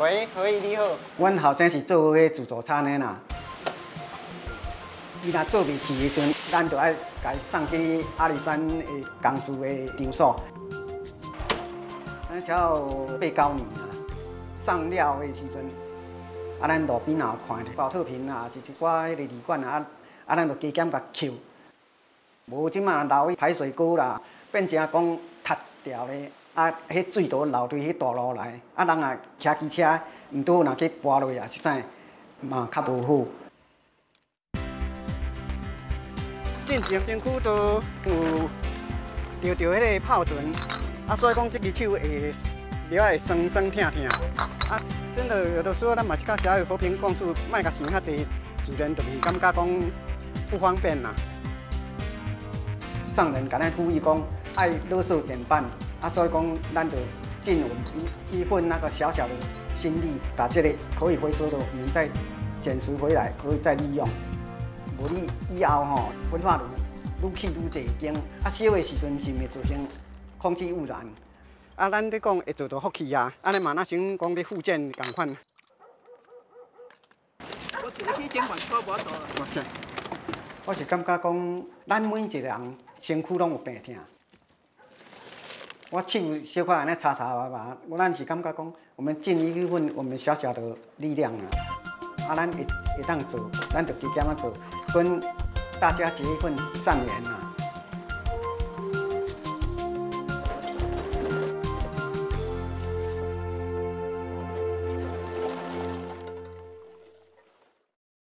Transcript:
喂，何以你好。阮后生是做迄自助餐的啦。伊若做袂起的时阵，咱就爱甲伊送去阿里山的公司的场所。咱只有八九年啊，送了的时阵，啊，咱路边若有看到保特瓶啊，是一寡迄个旅馆啊，啊，咱就加减甲扣。无即马流去排水沟啦，变成讲塌掉咧，啊，迄水都流对迄大路来，啊，人啊骑机车，毋拄若去跋落啊，是啥嘛较无好。进前身躯都有着着迄个泡船，啊，所以讲即只手会了会酸酸痛痛，啊，真的有的时候咱嘛是较加有和平共处，莫甲想遐济，自然就是感觉讲不方便啦。上人甲咱呼吁讲爱乐色减半，啊，所以讲咱就尽我们一一份那个小小的心力，把这个可以回收的，我们再捡拾回来，可以再利用。无你以后吼，焚化炉愈起愈济间，啊，烧的时阵是毋会造成空气污染。啊，咱咧讲会做到福气啊，安尼嘛那像讲咧福建共款。我一个去顶饭错无多。我是感觉讲，咱每一个人身躯拢有病痛。我手小可安尼擦擦麻麻，我咱是感觉讲，我们尽一份我们小小的力量啊，啊，咱会会当做，咱就加减啊做，跟大家结一份善缘啊。